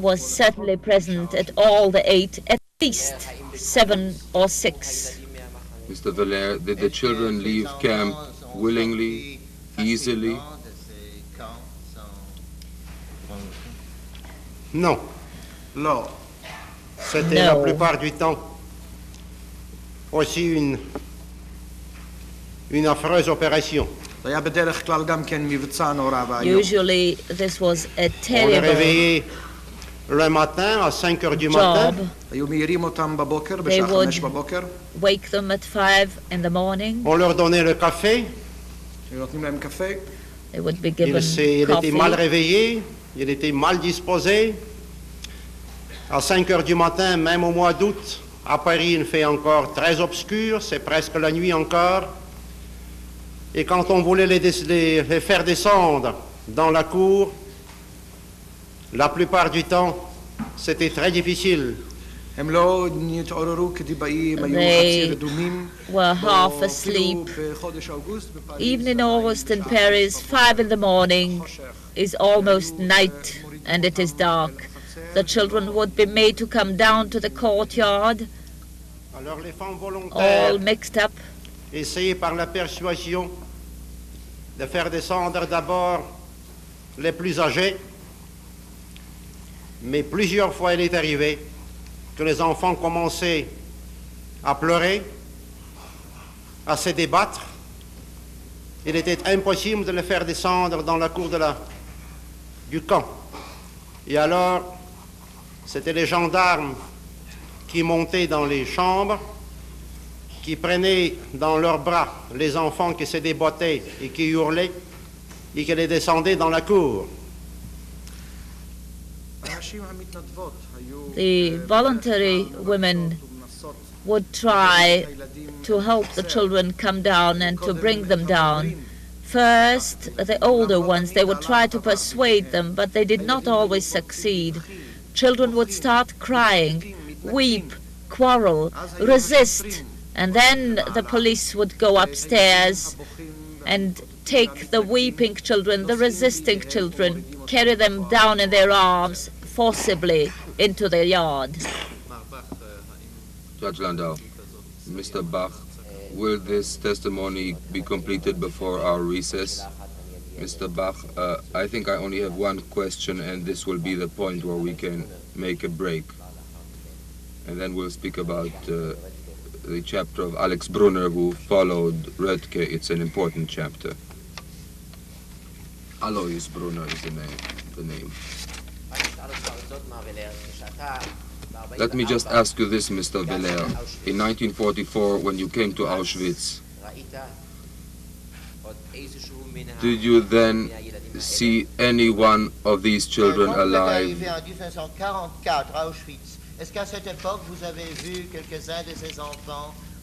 was certainly present at all the eight, at least seven or six. Mr. Valère, did the children leave camp willingly, easily? Non. Non. C'était no. la plupart du temps aussi une, une affreuse opération. Usually this was a terrible le matin à 5 heures du matin. They would wake them at 5 in the morning. On leur donnait le café. They would be given il, il était mal réveillé, il était mal disposé. À 5 heures du matin, même au mois d'août, à Paris, il fait encore très obscur, c'est presque la nuit encore. Et quand on voulait les faire descendre dans la cour, la plupart du temps, c'était très difficile. Were half asleep. Even in August in Paris, five in the morning is almost night and it is dark. The children would be made to come down to the courtyard, all mixed up. Essayer par la persuasion de faire descendre d'abord les plus âgés mais plusieurs fois il est arrivé que les enfants commençaient à pleurer, à se débattre. Il était impossible de les faire descendre dans la cour du camp. Et alors, c'était les gendarmes qui montaient dans les chambres qui prenaient dans leurs bras les enfants qui se débottaient et qui hurlaient et qui les descendaient dans la cour. The voluntary women would try to help the children come down and to bring them down. First, the older ones, they would try to persuade them, but they did not always succeed. Children would start crying, weep, quarrel, resist, and then the police would go upstairs and take the weeping children, the resisting children, carry them down in their arms, forcibly into the yard. Judge Landau, Mr. Bach, will this testimony be completed before our recess? Mr. Bach, uh, I think I only have one question, and this will be the point where we can make a break. And then we'll speak about uh, the chapter of Alex Brunner who followed Röthke. It's an important chapter. Alois Brunner is the name. The name. Let me just ask you this, Mr. Wellers. In 1944, when you came to Auschwitz, did you then see any one of these children alive?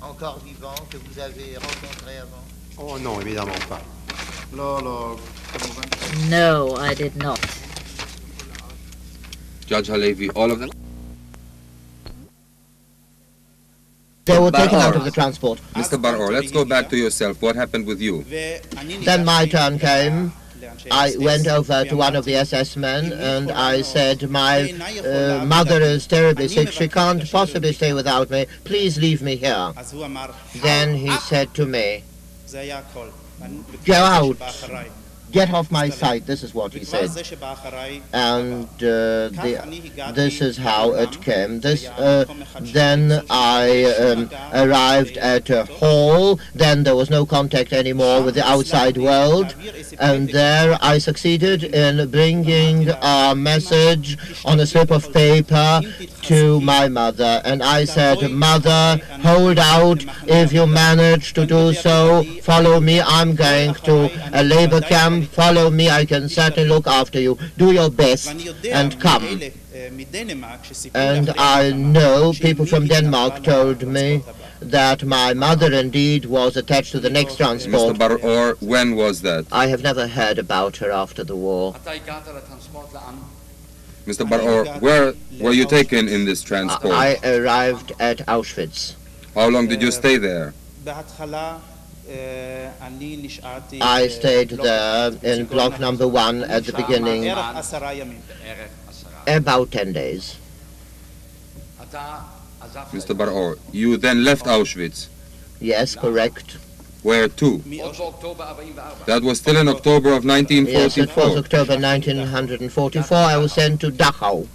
Encore que vous avez avant? Oh non, évidemment pas. No, I did not. Judge Halevi, all of them? They were taken out of the transport. Mr. Baror, let's go back to yourself. What happened with you? Then my turn came. I went over to one of the SS men and I said, my uh, mother is terribly sick. She can't possibly stay without me. Please leave me here. Then he said to me, go out. Get off my sight. This is what he said. And uh, the, this is how it came. This, uh, then I um, arrived at a hall. Then there was no contact anymore with the outside world. And there I succeeded in bringing a message on a slip of paper to my mother. And I said, Mother, hold out. If you manage to do so, follow me. I'm going to a labor camp. Follow me. I can certainly look after you. Do your best and come. And I know people from Denmark told me that my mother indeed was attached to the next transport. Mr. transport. Baror, when was that? I have never heard about her after the war. Mr. Baror, where were you taken in this transport? I arrived at Auschwitz. How long did you stay there? I stayed there in block number one at the beginning. About 10 days. Mr. Bar-Or, you then left Auschwitz. Yes, correct. Where to? That was still in October of 1944. Yes, it was 1944. October 1944. I was sent to Dachau.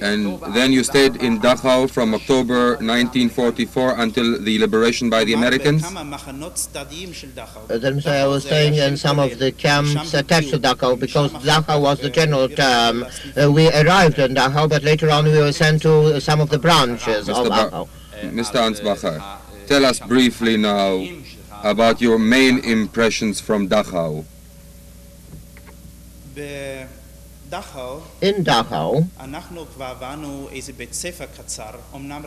And then you stayed in Dachau from October 1944 until the liberation by the Americans? Uh, Then I was staying in some of the camps attached to Dachau because Dachau was the general term. Uh, we arrived in Dachau, but later on we were sent to some of the branches uh, of Mr. Bar- Dachau. Mr. Ansbacher, tell us briefly now about your main impressions from Dachau in Dachau,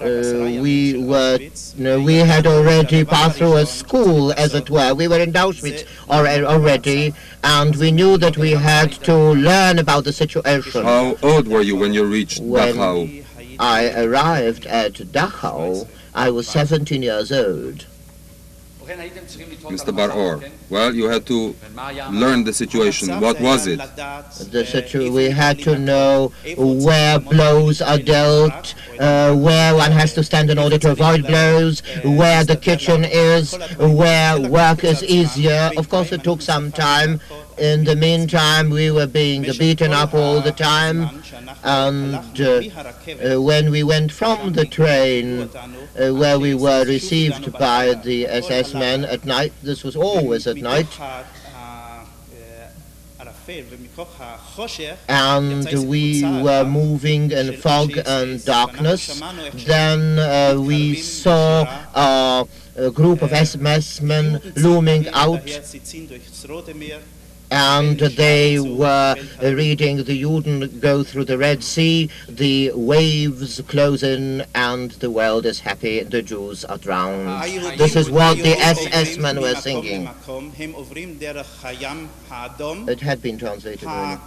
uh, we were no, we had already passed through a school, as it were. We were in Auschwitz already, and we knew that we had to learn about the situation. How old were you when you reached when Dachau? I arrived at Dachau. I was 17 years old. Mr. Bar-Or, well, you had to learn the situation. What was it? The situ- we had to know where blows are dealt, uh, where one has to stand in order to avoid blows, where the kitchen is, where work is easier. Of course, it took some time. In the meantime, we were being beaten up all the time. And uh, uh, when we went from the train, uh, where we were received by the SS men at night, this was always at night, and we were moving in fog and darkness. Then uh, we saw uh, a group of SS men looming out, and they were reading the Juden go through the Red Sea, the waves close in, and the world is happy, the Jews are drowned. This is what the SS men were singing. It had been translated already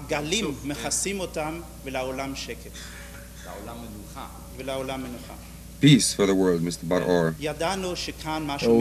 peace for the world, Mr. Baror.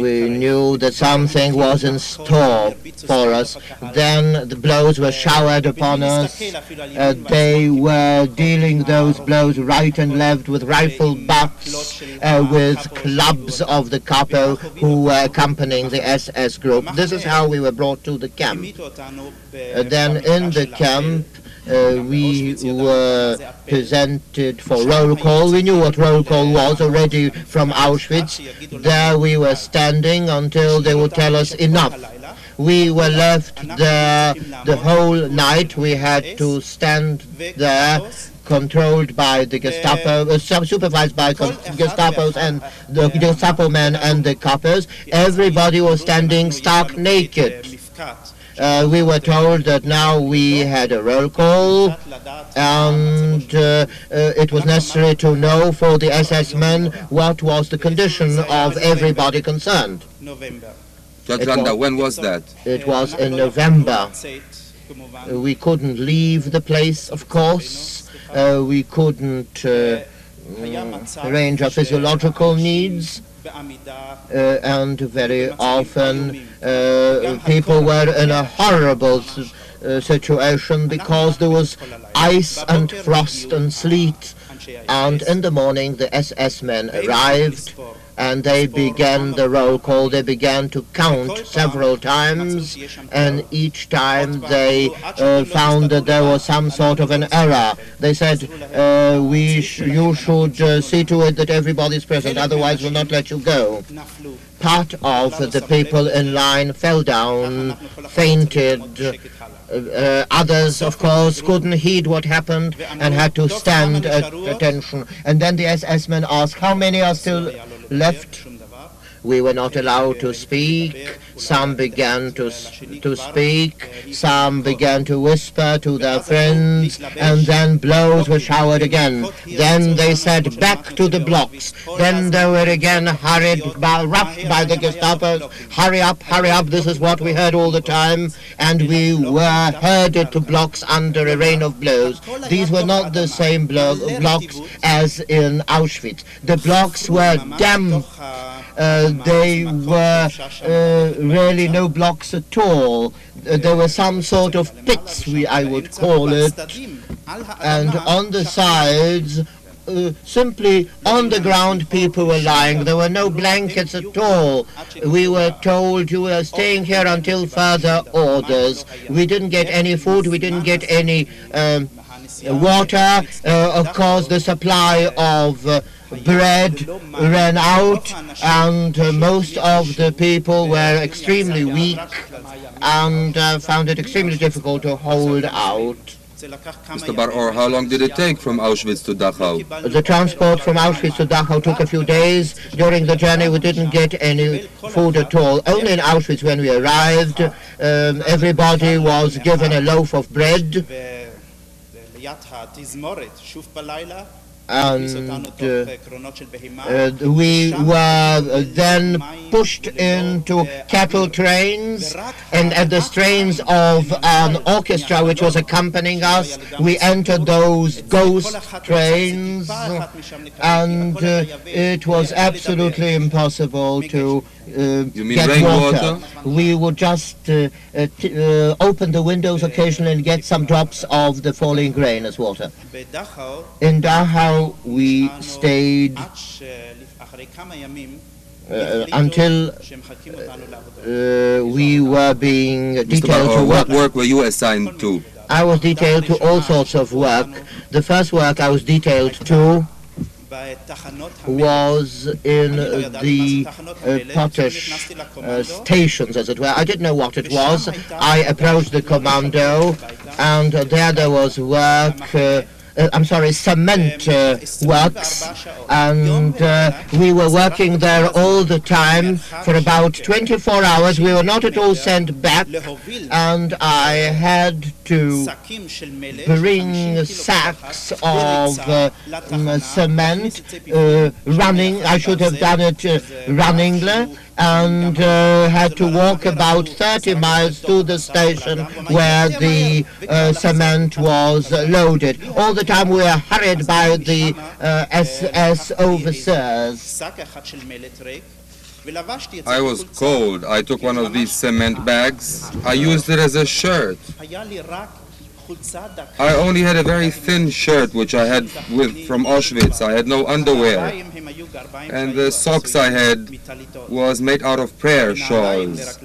We knew that something was in store for us. Then the blows were showered upon us. Uh, they were dealing those blows right and left with rifle butts, uh, with clubs of the capo who were accompanying the SS group. This is how we were brought to the camp. Uh, then in the camp, uh, we were presented for roll call. We knew what roll call was already from Auschwitz. There we were standing until they would tell us enough. We were left there the whole night. We had to stand there controlled by the Gestapo, uh, supervised by Gestapos and the Gestapo men and the coppers. Everybody was standing stark naked. Uh, we were told that now we had a roll call and uh, uh, it was necessary to know for the SS men what was the condition of everybody concerned. Judge Landau, when was that? It was in November. We couldn't leave the place, of course. Uh, we couldn't uh, mm, arrange our physiological needs. Uh, and very often uh, people were in a horrible uh, situation because there was ice and frost and sleet. And in the morning, the SS men arrived and they began the roll call. They began to count several times, and each time they uh, found that there was some sort of an error. They said, uh, "We, sh- you should uh, see to it that everybody is present, otherwise we'll not let you go." Part of the people in line fell down, fainted. Uh, others, of course, couldn't heed what happened and had to stand at attention. And then the SS men asked, "How many are still left?" We were not allowed to speak. Some began to, to speak. Some began to whisper to their friends. And then blows were showered again. Then they said, back to the blocks. Then they were again hurried, by, roughed by the Gestapo. Hurry up, hurry up. This is what we heard all the time. And we were herded to blocks under a rain of blows. These were not the same blo- blocks as in Auschwitz. The blocks were damp uh, they were uh, really no blocks at all. Uh, there were some sort of pits, we, I would call it, and on the sides, uh, simply on the ground people were lying. There were no blankets at all. We were told you were staying here until further orders. We didn't get any food, we didn't get any um, water. Uh, of course, the supply of uh, bread ran out, and uh, most of the people were extremely weak and uh, found it extremely difficult to hold out. Mr. Bar-Or, how long did it take from Auschwitz to Dachau? The transport from Auschwitz to Dachau took a few days. During the journey, we didn't get any food at all. Only in Auschwitz, when we arrived, um, everybody was given a loaf of bread, and uh, we were then pushed into cattle trains and at the strains of an orchestra which was accompanying us we entered those ghost trains and uh, it was absolutely impossible to uh, get water. We would just uh, uh, uh, open the windows occasionally and get some drops of the falling grain as water. In Dachau, we stayed uh, until uh, we were being detailed to work. What work were you assigned to? I was detailed to all sorts of work. The first work I was detailed to was in the uh, Potash uh, stations, as it were. I didn't know what it was. I approached the commando, and there there was work uh, I'm sorry, cement uh, works, and uh, we were working there all the time for about 24 hours. We were not at all sent back, and I had to bring sacks of uh, mm, cement uh, running. I should have done it uh, runningly and uh, had to walk about 30 miles to the station where the uh, cement was loaded. All the time we were hurried by the uh, SS overseers. I was cold. I took one of these cement bags. I used it as a shirt. I only had a very thin shirt which I had with from Auschwitz. I had no underwear. And the socks I had was made out of prayer shawls.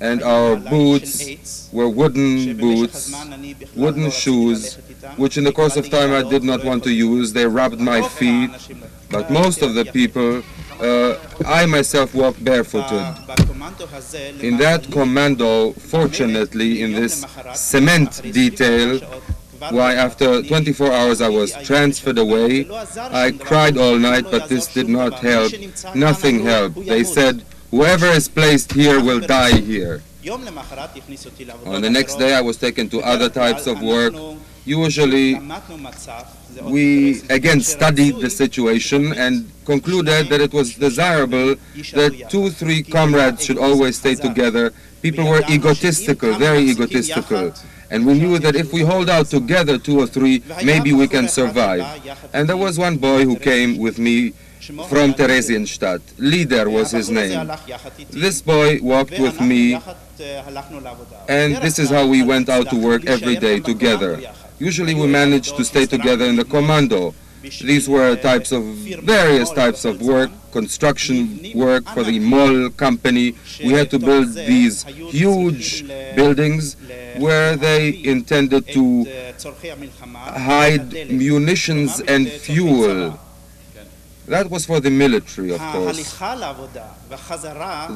And our boots were wooden boots, wooden shoes, which in the course of time I did not want to use. They rubbed my feet. But most of the people uh, I myself walked barefooted. In that commando, fortunately, in this cement detail, why after 24 hours I was transferred away. I cried all night, but this did not help. Nothing helped. They said, whoever is placed here will die here. On the next day I was taken to other types of work, usually we again studied the situation and concluded that it was desirable that two, three comrades should always stay together. People were egotistical, very egotistical. And we knew that if we hold out together, two or three, maybe we can survive. And there was one boy who came with me from Theresienstadt. Leader was his name. This boy walked with me, and this is how we went out to work every day together. Usually we managed to stay together in the commando. These were types of various types of work, construction work for the Moll company. We had to build these huge buildings where they intended to hide munitions and fuel. That was for the military, of course.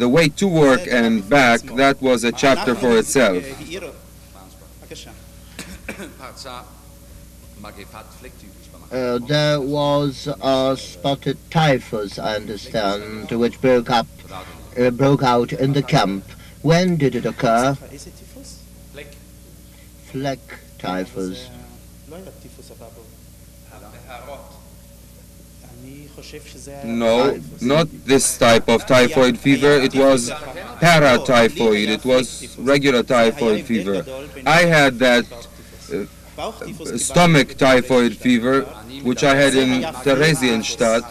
The way to work and back, that was a chapter for itself. Uh, there was a spotted typhus, I understand, which broke up, uh, broke out in the camp. When did it occur? Fleck typhus. No, not this type of typhoid fever. It was paratyphoid. It was regular typhoid fever. I had that stomach typhoid fever, which I had in Theresienstadt.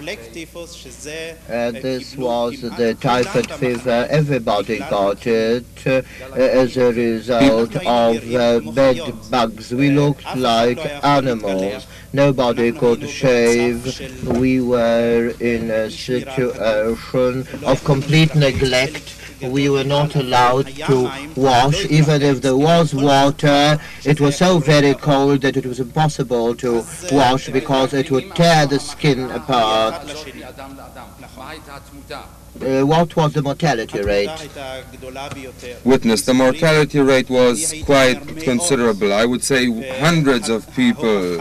Uh, this was the typhoid fever. Everybody got it uh, as a result of uh, bed bugs. We looked like animals. Nobody could shave. We were in a situation of complete neglect we were not allowed to wash. Even if there was water, it was so very cold that it was impossible to wash because it would tear the skin apart uh, what was the mortality rate? Witness, the mortality rate was quite considerable. I would say hundreds of people.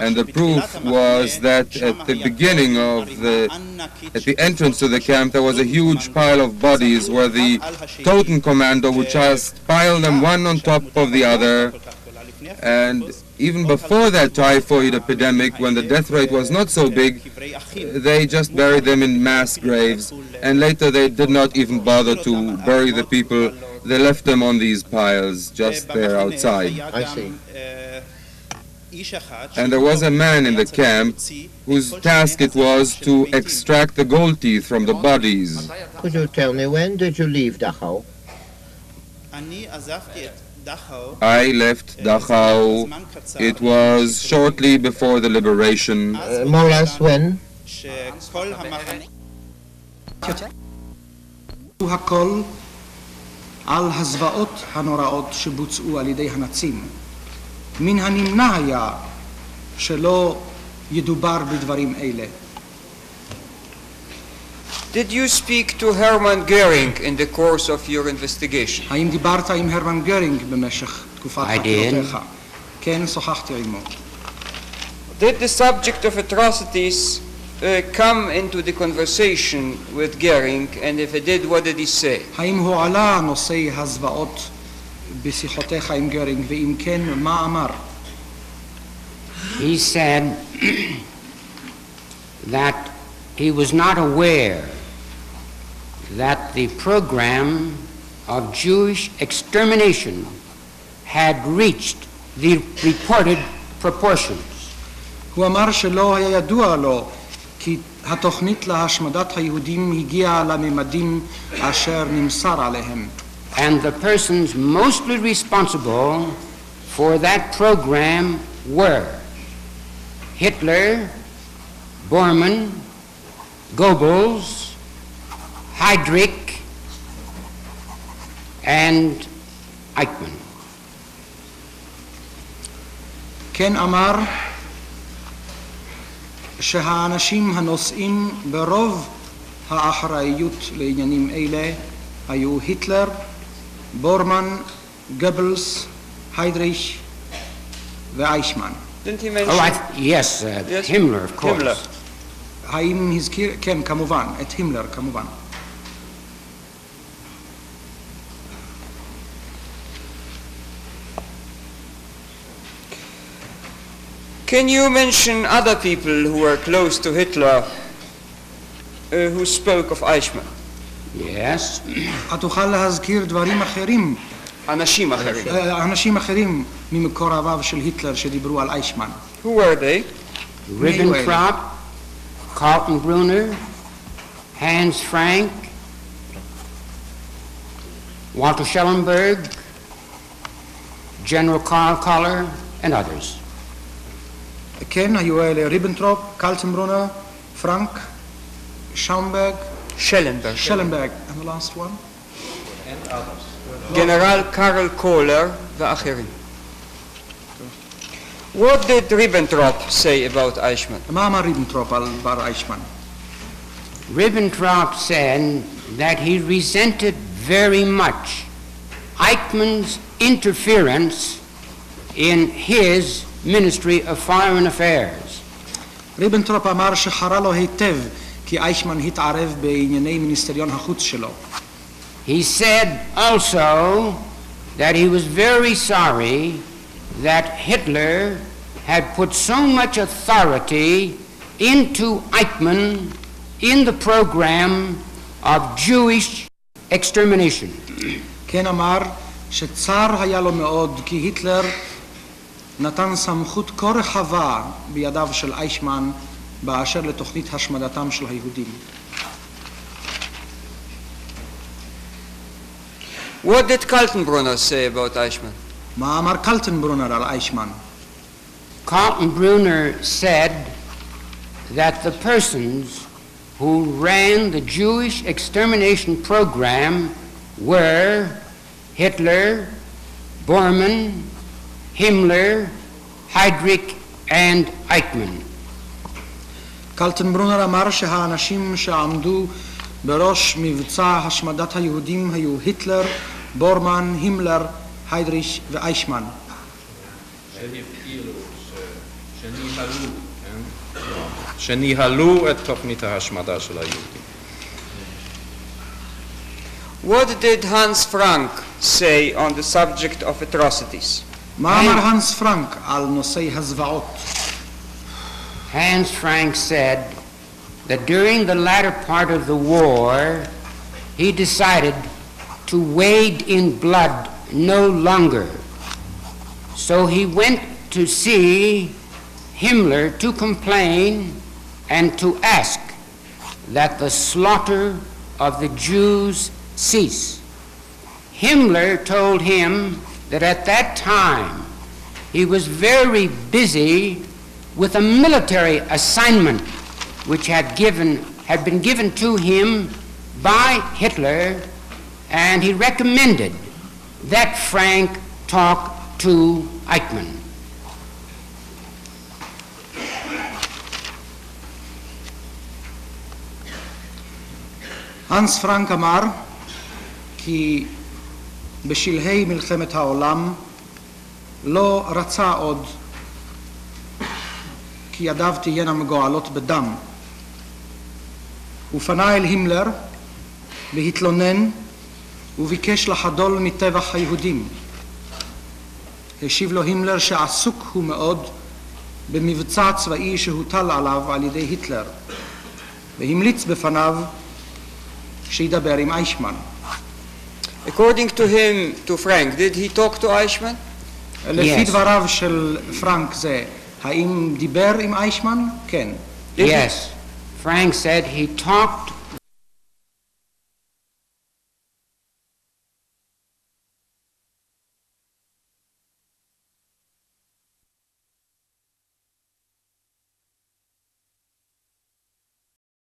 And the proof was that at the beginning of the, at the entrance to the camp, there was a huge pile of bodies where the totem commando would just pile them one on top of the other. And even before that typhoid epidemic, when the death rate was not so big, they just buried them in mass graves and later they did not even bother to bury the people. They left them on these piles just there outside. I see. And there was a man in the camp whose task it was to extract the gold teeth from the bodies. Could you tell me when did you leave Dachau? I left Dachau. It was shortly before the liberation. Uh, more or less when? הכל על הזוועות הנוראות שבוצעו על ידי הנאצים. מן הנמנע היה שלא ידובר בדברים אלה. Did you speak to Hermann Goering in the course of your investigation? האם דיברת עם הרמן גרינג במשך תקופת I did. חקירותיך? כן, שוחחתי עמו. Did the subject of atrocities Uh, come into the conversation with Goering, and if he did, what did he say? האם נושא הזוועות בשיחותיך עם גרינג, ואם כן, מה אמר? He said that he was not aware that the program of Jewish extermination had reached the reported proportions. הוא אמר שלא היה ידוע לו כי התוכנית להשמדת היהודים הגיעה לממדים אשר נמסר עליהם. And the persons mostly responsible for that program were Hitler, Bormann, Goebbels, Heydrich, and Eichmann. כן אמר שהאנשים הנושאים ברוב האחראיות לעניינים אלה היו היטלר, בורמן, גבלס, היידריש ואיישמן. Didn't he mention? Oh, I yes, uh, Yes, Himmler, of course. Himmler. האם הזכיר? כן, כמובן, את הימלר כמובן. Can you mention other people who were close to Hitler uh, who spoke of Eichmann? Yes. תוכל להזכיר דברים אחרים? אנשים אחרים. אנשים אחרים ממקורביו של היטלר שדיברו על Eichmann. Who were they? Ribbentrop, Kaltenbrunner, Hans Frank, Walter Schellenberg, General Karl Koller, and others kennen Joël Ribbentrop, Kaltenbrunner, Frank, Schaumberg, Schellenberg. Schellenberg. And the last one? And others. General Karl Koller, the Acherim. What did Ribbentrop say about Eichmann? Mama Ribbentrop about Eichmann. Ribbentrop said that he resented very much Eichmann's interference in his Ministry of Foreign Affairs. ריבנטרופ אמר שחרה לו היטב כי איישמן התערב בענייני מיניסטריון החוץ שלו. He said also that he was very sorry that Hitler had put so much authority into Eichmann in the program of Jewish extermination. כן אמר שצר היה לו מאוד כי היטלר נתן סמכות כה רחבה בידיו של איישמן באשר לתוכנית השמדתם של היהודים. What did Kaltenbrunner say about Eichmann? מה אמר קלטנברונר על איישמן? Kaltenbrunner said that the persons who ran the Jewish extermination program were Hitler, Bormann, Himmler, Heydrich, and Eichmann. קלטנברונר אמר שהאנשים שעמדו בראש מבצע השמדת היהודים היו היטלר, בורמן, הימלר, היידריש ואיישמן. שניהלו את תוכנית ההשמדה של היהודים. What did Hans Frank say on the subject of atrocities? ما Hans Frank al nosei hazvaot? Hans Frank said that during the latter part of the war, he decided to wade in blood no longer. So he went to see Himmler to complain and to ask that the slaughter of the Jews cease. Himmler told him that at that time he was very busy with a military assignment which had, given, had been given to him by Hitler, and he recommended that Frank talk to Eichmann. Hans Frank Amar, he. בשלהי מלחמת העולם לא רצה עוד כי ידיו תהיינה מגואלות בדם. הוא פנה אל הימלר והתלונן וביקש לחדול מטבח היהודים. השיב לו הימלר שעסוק הוא מאוד במבצע צבאי שהוטל עליו על ידי היטלר והמליץ בפניו שידבר עם איישמן. According to him, to Frank, did he talk to Eichmann? לפי דבריו של פרנק זה, האם דיבר עם איישמן? כן. Yes. Frank said he talked